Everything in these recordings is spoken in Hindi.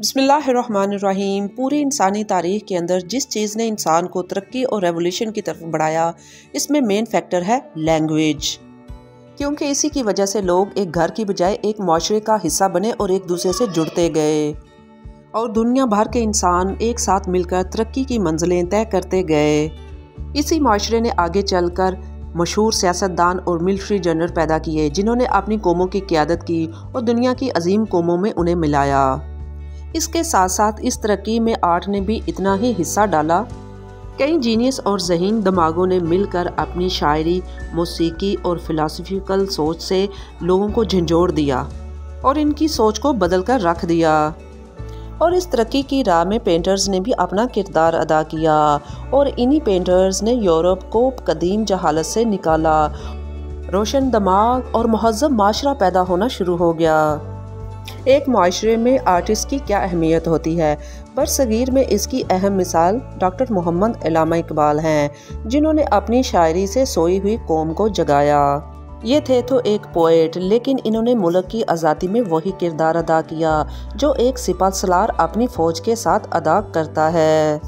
बसमीम पूरी इंसानी तारीख के अंदर जिस चीज़ ने इंसान को तरक्की और रेवोल्यूशन की तरफ़ बढ़ाया, इसमें मेन फैक्टर है लैंग्वेज क्योंकि इसी की वजह से लोग एक घर की बजाय एक माशरे का हिस्सा बने और एक दूसरे से जुड़ते गए। और दुनिया भर के इंसान एक साथ मिलकर तरक्की की मंजिलें तय करते गए। इसी माशरे ने आगे चलकर मशहूर सियासतदान और मिलिट्री जनरल पैदा किए, जिन्होंने अपनी कौमों की क्यादत की और दुनिया की अजीम कौमों में उन्हें मिलाया। इसके साथ साथ इस तरक्की में आर्ट ने भी इतना ही हिस्सा डाला। कई जीनियस और जहीन दिमागों ने मिलकर अपनी शायरी, मौसीकी और फिलासफिकल सोच से लोगों को झंझोड़ दिया और इनकी सोच को बदल कर रख दिया। और इस तरक्की की राह में पेंटर्स ने भी अपना किरदार अदा किया और इन्हीं पेंटर्स ने यूरोप को कदीम जहालत से निकाला। रोशन दिमाग और महजब माशरा पैदा होना शुरू हो गया। एक माशरे में आर्टिस्ट की क्या अहमियत होती है? बर सग़ीर में इसकी अहम मिसाल डॉक्टर मोहम्मद इलामा इकबाल हैं, जिन्होंने अपनी शायरी से सोई हुई कौम को जगाया। ये थे तो एक पोएट लेकिन इन्होंने मुल्क की आज़ादी में वही किरदार अदा किया, जो एक सिपा सलार अपनी फ़ौज के साथ अदा करता है।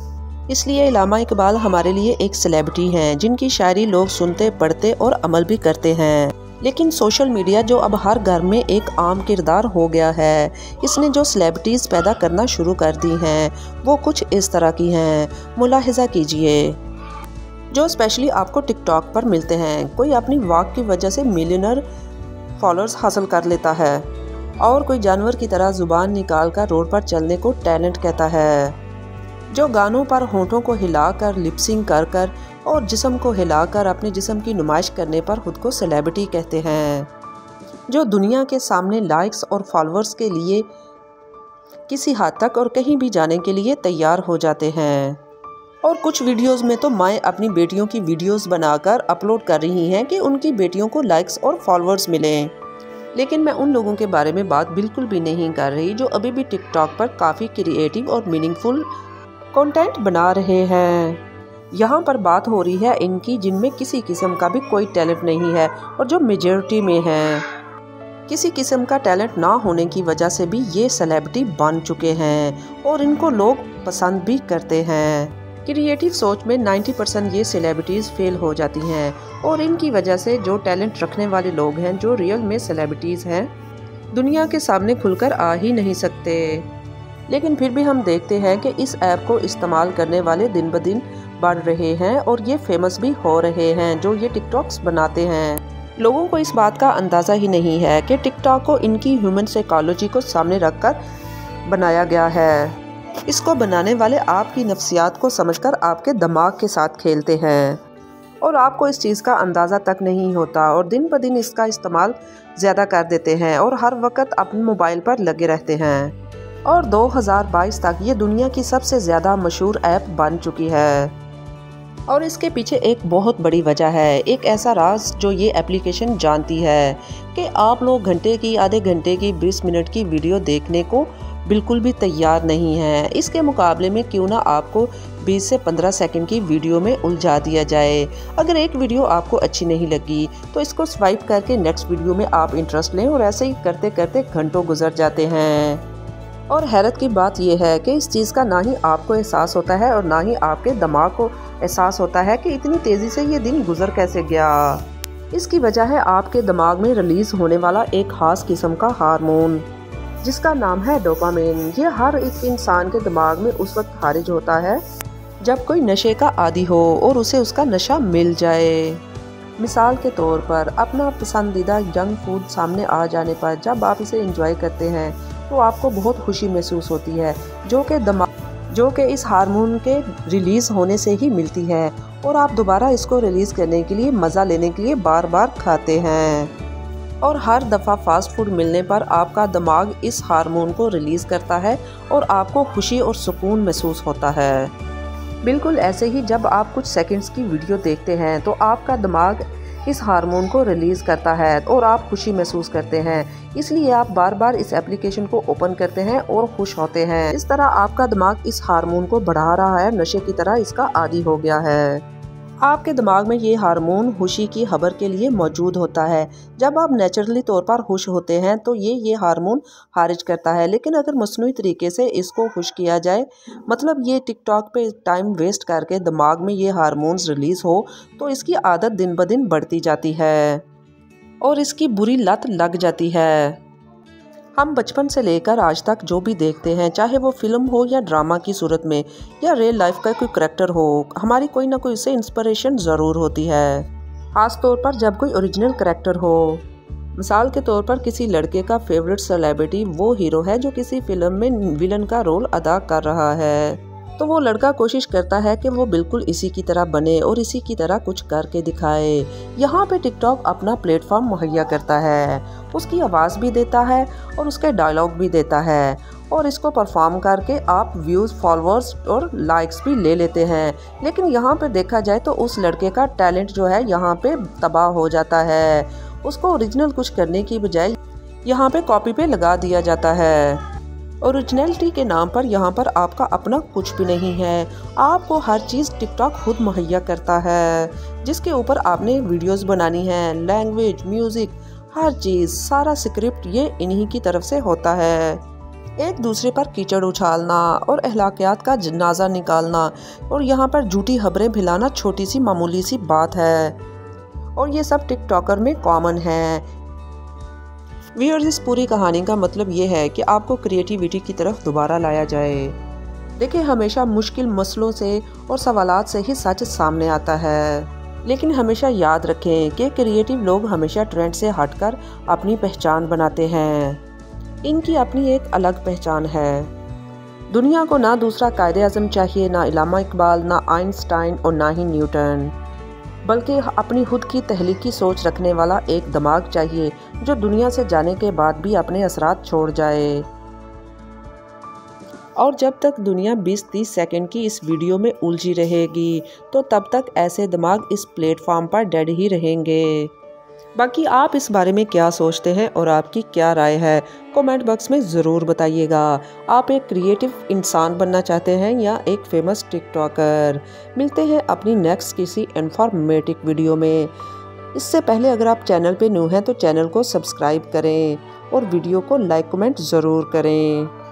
इसलिए इलामा इकबाल हमारे लिए एक सेलेब्रिटी हैं, जिनकी शायरी लोग सुनते, पढ़ते और अमल भी करते हैं। लेकिन सोशल मीडिया जो अब हर घर में एक आम किरदार हो गया है, इसने जो सेलेब्रिटीज़ पैदा करना शुरू कर दी हैं, वो कुछ इस तरह की हैं। मुलाहजा कीजिए। जो स्पेशली आपको टिकटॉक पर मिलते हैं, कोई अपनी वाक की वजह से मिलियनर फॉलोअर्स हासिल कर लेता है, और कोई जानवर की तरह ज़ुबान निकाल कर रोड पर चलने को टैलेंट कहता है। जो गानों पर होठों को हिलाकर लिपसिंग कर कर और जिसम को हिलाकर अपने जिसम की नुमाइश करने पर खुद को सेलेब्रिटी कहते हैं, जो दुनिया के सामने लाइक्स और फॉलोअर्स के लिए किसी हद तक और कहीं भी जाने के लिए तैयार हो जाते हैं। और कुछ वीडियोस में तो माएँ अपनी बेटियों की वीडियोस बनाकर अपलोड कर रही हैं कि उनकी बेटियों को लाइक्स और फॉलोअर्स मिलें। लेकिन मैं उन लोगों के बारे में बात बिल्कुल भी नहीं कर रही जो अभी भी टिकटॉक पर काफ़ी क्रिएटिव और मीनिंगफुल कंटेंट बना रहे हैं। यहाँ पर बात हो रही है इनकी, जिनमें किसी किस्म का भी कोई टैलेंट नहीं है और जो मेजोरिटी में है। किसी किस्म का टैलेंट ना होने की वजह से भी ये सेलेब्रिटी बन चुके हैं और इनको लोग पसंद भी करते हैं। क्रिएटिव सोच में 90 परसेंट ये सेलेब्रिटीज़ फेल हो जाती हैं और इनकी वजह से जो टैलेंट रखने वाले लोग हैं, जो रियल में सेलेब्रिटीज़ हैं, दुनिया के सामने खुलकर आ ही नहीं सकते। लेकिन फिर भी हम देखते हैं कि इस ऐप को इस्तेमाल करने वाले दिन ब दिन बढ़ रहे हैं और ये फ़ेमस भी हो रहे हैं जो ये टिकटॉक्स बनाते हैं। लोगों को इस बात का अंदाज़ा ही नहीं है कि टिकटॉक को इनकी ह्यूमन साइकोलॉजी को सामने रखकर बनाया गया है। इसको बनाने वाले आपकी नफ्सियात को समझकर आपके दिमाग के साथ खेलते हैं। और आपको इस चीज़ का अंदाज़ा तक नहीं होता और दिन ब दिन इसका इस्तेमाल ज़्यादा कर देते हैं और हर वक्त अपने मोबाइल पर लगे रहते हैं। और 2022 तक ये दुनिया की सबसे ज़्यादा मशहूर ऐप बन चुकी है। और इसके पीछे एक बहुत बड़ी वजह है। एक ऐसा राज जो ये एप्लीकेशन जानती है कि आप लोग घंटे की, आधे घंटे की 20 मिनट की वीडियो देखने को बिल्कुल भी तैयार नहीं है। इसके मुकाबले में क्यों ना आपको 20 से 15 सेकंड की वीडियो में उलझा दिया जाए। अगर एक वीडियो आपको अच्छी नहीं लगी तो इसको स्वाइप करके नेक्स्ट वीडियो में आप इंटरेस्ट लें और ऐसे ही करते करते घंटों गुजर जाते हैं। और हैरत की बात यह है कि इस चीज़ का ना ही आपको एहसास होता है और ना ही आपके दिमाग को एहसास होता है कि इतनी तेज़ी से ये दिन गुजर कैसे गया। इसकी वजह है आपके दिमाग में रिलीज़ होने वाला एक ख़ास किस्म का हार्मोन, जिसका नाम है डोपामिन ये हर एक इंसान के दिमाग में उस वक्त खारिज होता है, जब कोई नशे का आदि हो और उसे उसका नशा मिल जाए। मिसाल के तौर पर, अपना पसंदीदा जंक फ़ूड सामने आ जाने पर जब आप इसे इंजॉय करते हैं तो आपको बहुत खुशी महसूस होती है, जो कि दिमाग जो कि इस हार्मोन के रिलीज़ होने से ही मिलती है और आप दोबारा इसको रिलीज़ करने के लिए मज़ा लेने के लिए बार बार खाते हैं। और हर दफ़ा फास्ट फ़ूड मिलने पर आपका दिमाग इस हार्मोन को रिलीज़ करता है और आपको खुशी और सुकून महसूस होता है। बिल्कुल ऐसे ही जब आप कुछ सेकंड्स की वीडियो देखते हैं तो आपका दिमाग इस हार्मोन को रिलीज़ करता है और आप खुशी महसूस करते हैं। इसलिए आप बार बार इस एप्लीकेशन को ओपन करते हैं और खुश होते हैं। इस तरह आपका दिमाग इस हार्मोन को बढ़ा रहा है, नशे की तरह इसका आदि हो गया है। आपके दिमाग में ये हार्मोन खुशी की खबर के लिए मौजूद होता है। जब आप नेचुरली तौर पर खुश होते हैं तो ये ये हार्मोन खारिज करता है। लेकिन अगर मसनू तरीके से इसको खुश किया जाए मतलब ये टिकटॉक पे टाइम वेस्ट करके दिमाग में ये हारमोन्स रिलीज़ हो तो इसकी आदत दिन ब दिन बढ़ती जाती है और इसकी बुरी लत लग जाती है। हम बचपन से लेकर आज तक जो भी देखते हैं, चाहे वो फ़िल्म हो या ड्रामा की सूरत में, या रियल लाइफ का कोई करेक्टर हो, हमारी कोई ना कोई उससे इंस्परेशन ज़रूर होती है। ख़ास तौर पर जब कोई ओरिजिनल करेक्टर हो। मिसाल के तौर पर किसी लड़के का फेवरेट सेलिब्रिटी वो हीरो है जो किसी फ़िल्म में विलन का रोल अदा कर रहा है। तो वो लड़का कोशिश करता है कि वो बिल्कुल इसी की तरह बने और इसी की तरह कुछ करके दिखाए। यहाँ पे टिकटॉक अपना प्लेटफॉर्म मुहैया करता है। उसकी आवाज़ भी देता है और उसके डायलॉग भी देता है और इसको परफॉर्म करके आप व्यूज़ फॉलोअर्स और लाइक्स भी ले लेते हैं। लेकिन यहाँ पर देखा जाए तो उस लड़के का टैलेंट जो है यहाँ पे तबाह हो जाता है। उसको ओरिजिनल कुछ करने की बजाय यहाँ पे कॉपी पे लगा दिया जाता है। ओरिजिनलिटी के नाम पर यहाँ पर आपका अपना कुछ भी नहीं है। आपको हर चीज़ टिकटॉक खुद मुहैया करता है, जिसके ऊपर आपने वीडियोस बनानी है लैंग्वेज म्यूज़िक हर चीज़, सारा स्क्रिप्ट ये इन्हीं की तरफ़ से होता है। एक दूसरे पर कीचड़ उछालना और अहलाकियात का जनाजा निकालना और यहाँ पर झूठी खबरें भिलाना छोटी सी मामूली सी बात है। और ये सब टिकटॉकर में कॉमन है। व्यूअर्स इस पूरी कहानी का मतलब ये है कि आपको क्रिएटिविटी की तरफ़ दोबारा लाया जाए। देखिए, हमेशा मुश्किल मसलों से और सवालात से ही सच सामने आता है। लेकिन हमेशा याद रखें कि क्रिएटिव लोग हमेशा ट्रेंड से हटकर अपनी पहचान बनाते हैं। इनकी अपनी एक अलग पहचान है। दुनिया को ना दूसरा कायदे अजम चाहिए, ना इलामा इकबाल, ना आइंस्टाइन और ना ही न्यूटन। बल्कि अपनी खुद की तहलीकी सोच रखने वाला एक दिमाग चाहिए, जो दुनिया से जाने के बाद भी अपने असरात छोड़ जाए। और जब तक दुनिया 20-30 सेकंड की इस वीडियो में उलझी रहेगी तो तब तक ऐसे दिमाग इस प्लेटफॉर्म पर डेड ही रहेंगे। बाकी आप इस बारे में क्या सोचते हैं और आपकी क्या राय है कमेंट बॉक्स में ज़रूर बताइएगा। आप एक क्रिएटिव इंसान बनना चाहते हैं या एक फ़ेमस टिकटॉकर मिलते हैं अपनी नेक्स्ट किसी इन्फॉर्मेटिव वीडियो में। इससे पहले अगर आप चैनल पे न्यू हैं तो चैनल को सब्सक्राइब करें और वीडियो को लाइक कमेंट ज़रूर करें।